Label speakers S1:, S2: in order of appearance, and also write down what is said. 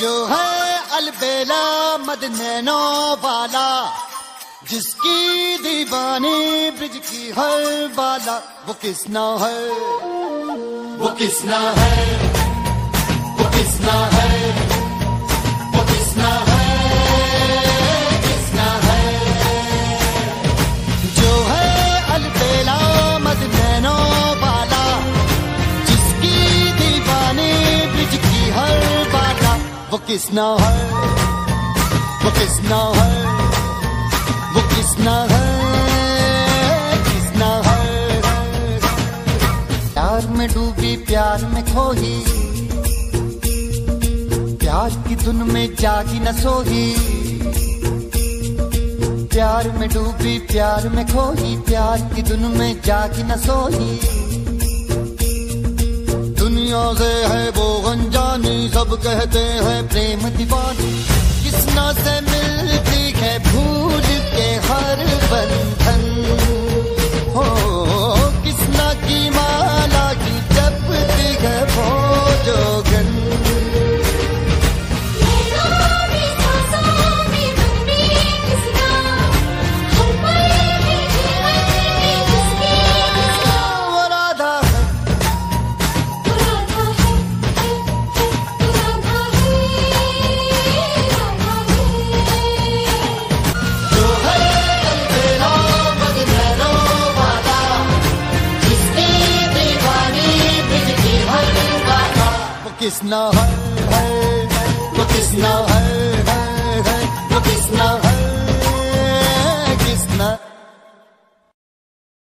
S1: जो है अलबेला मदनैनो वाला, जिसकी दीवानी ब्रिज की हर बाला, वो किसना है? वो किसना है? वो किसना है? वो किसना है? वो किसना है? वो किसना है? किसना है? प्यार में डूबी, प्यार में खोही। प्यार की धुन में जागी न सोही। प्यार में डूबी, प्यार में खोही। प्यार की धुन में जागी न सोही। दुनिया से है सब कहते हैं प्रेम दीवानी। किसना से मिलती है भूल किसना है, है वो है?